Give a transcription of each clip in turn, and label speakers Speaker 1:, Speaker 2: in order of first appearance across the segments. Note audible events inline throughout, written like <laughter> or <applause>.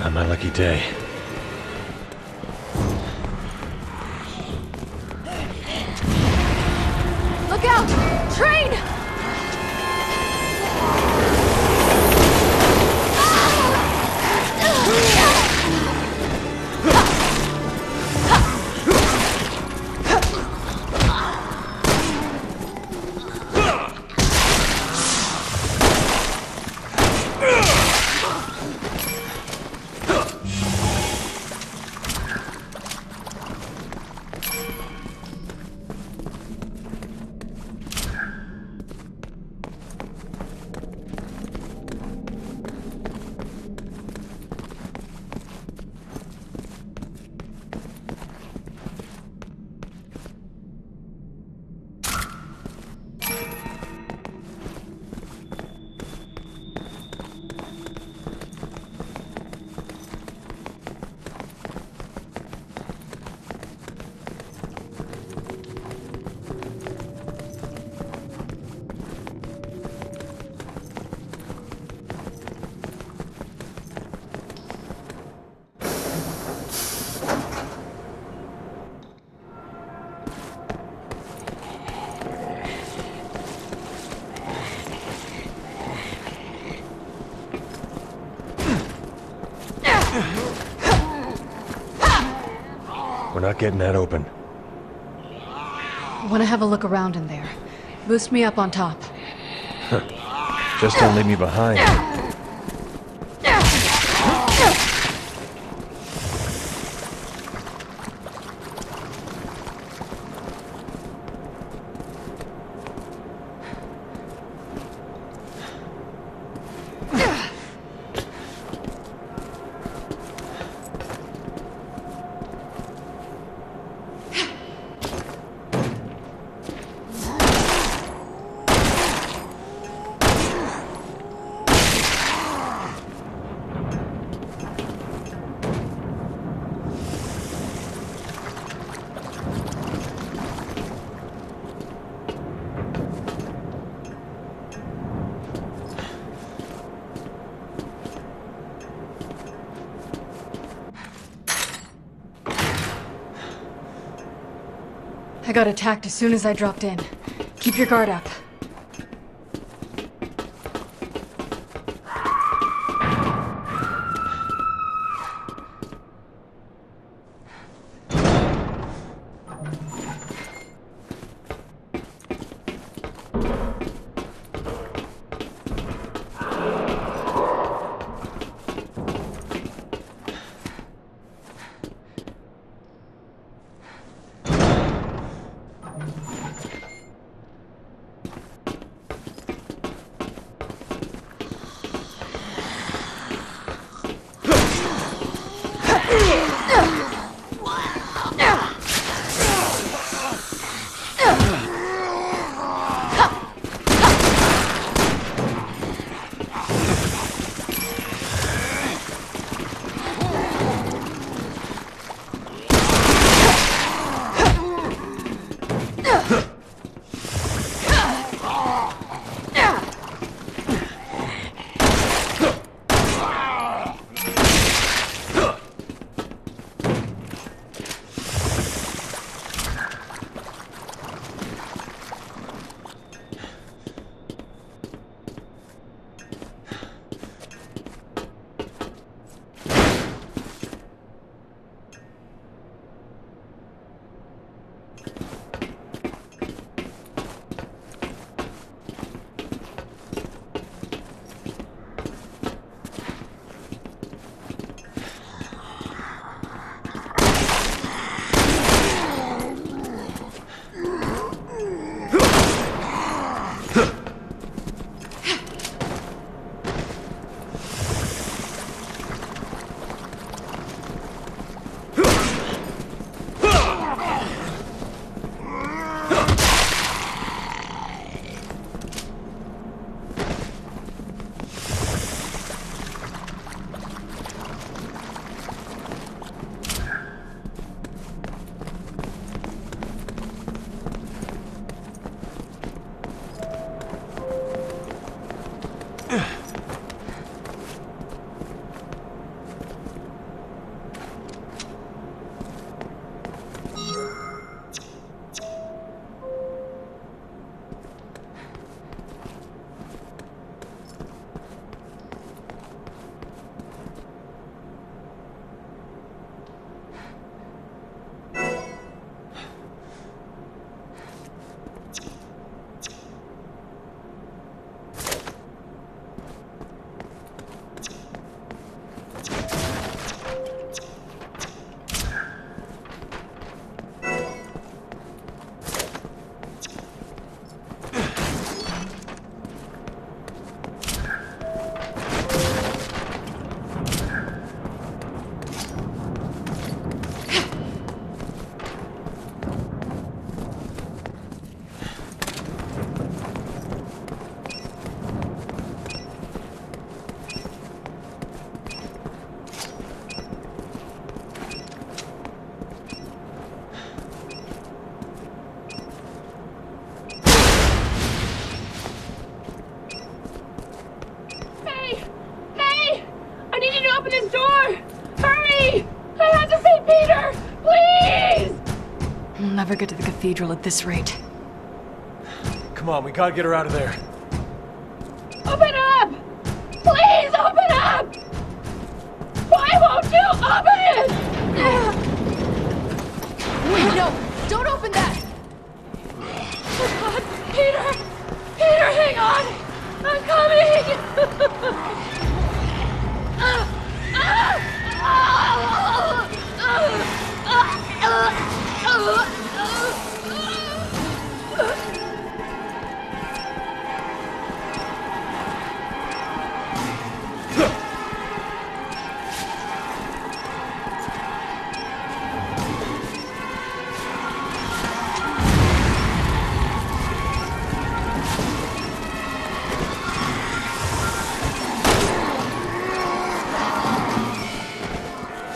Speaker 1: Not my lucky day. We're not getting that open.
Speaker 2: Want to have a look around in there. Boost me up on top. <laughs>
Speaker 1: Just don't leave me behind.
Speaker 2: I got attacked as soon as I dropped in. Keep your guard up. Cathedral at this rate.
Speaker 1: Come on, we gotta get her out of there.
Speaker 3: Open up! Please open up! Why won't you open it?
Speaker 2: Wait, no! Don't open that!
Speaker 3: Oh God, Peter! Peter, hang on! I'm coming! <laughs>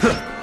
Speaker 4: 哼 <laughs>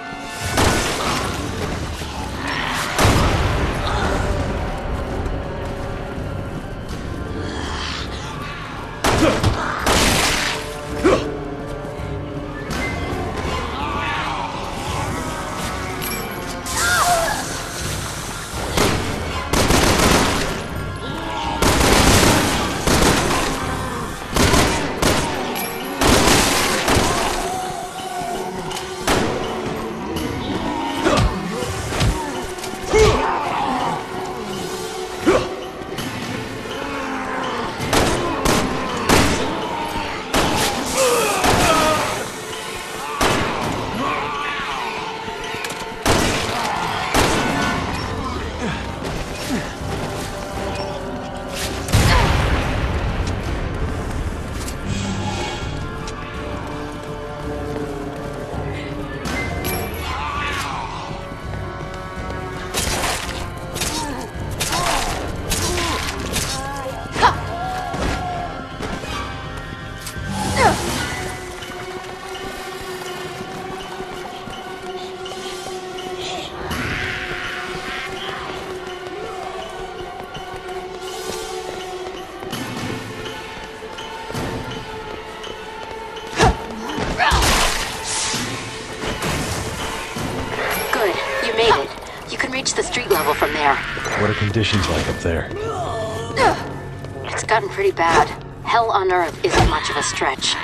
Speaker 4: from there.
Speaker 1: What are conditions like up there?
Speaker 4: It's gotten pretty bad. Hell on Earth isn't much of a stretch.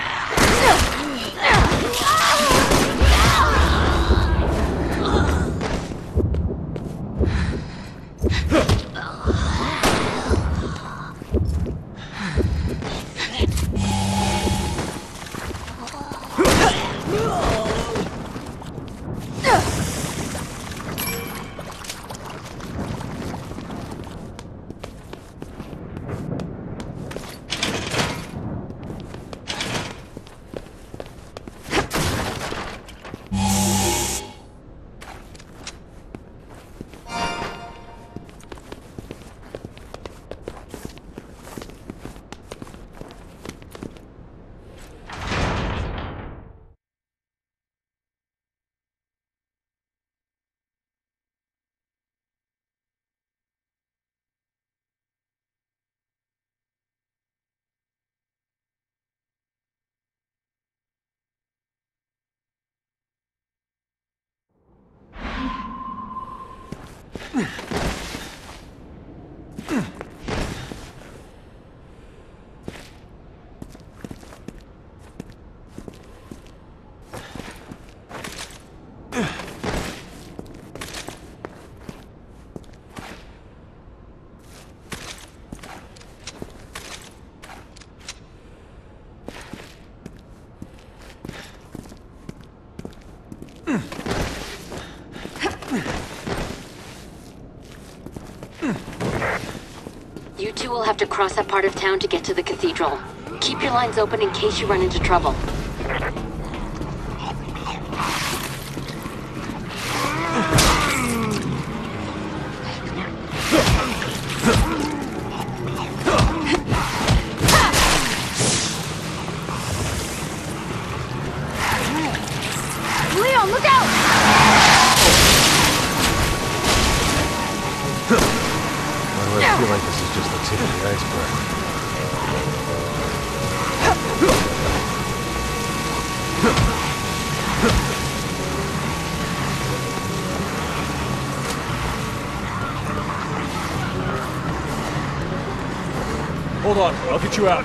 Speaker 4: You have to cross that part of town to get to the cathedral. Keep your lines open in case you run into trouble.
Speaker 2: Leon, look out!
Speaker 1: Get you out.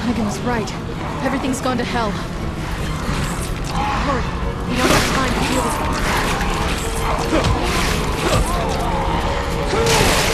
Speaker 2: Hunnigan was right. Everything's gone to hell. Hurry. We don't have time to deal with them.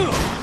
Speaker 2: Ugh!